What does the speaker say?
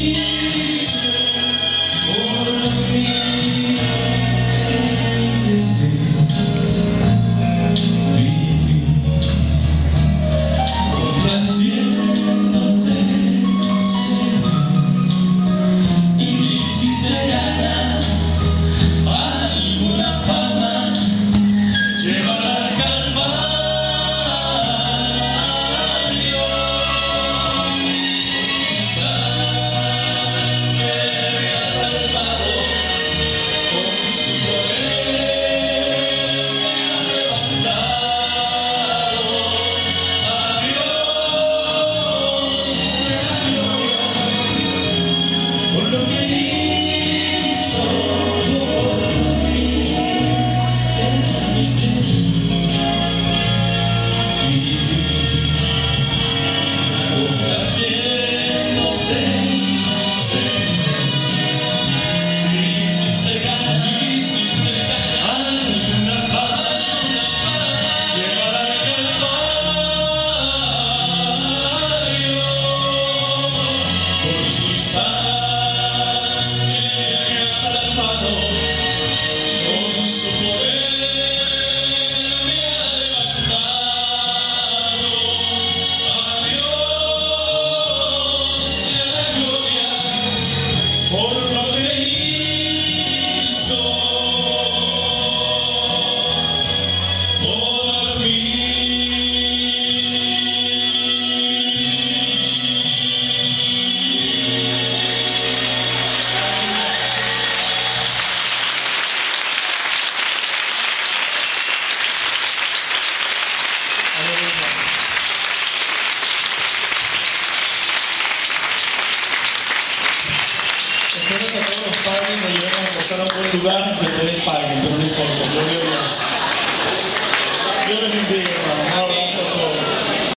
que Complaciéndote, a otro lugar que no les pero no importa, yo Dios les bendiga, hermano. Un abrazo.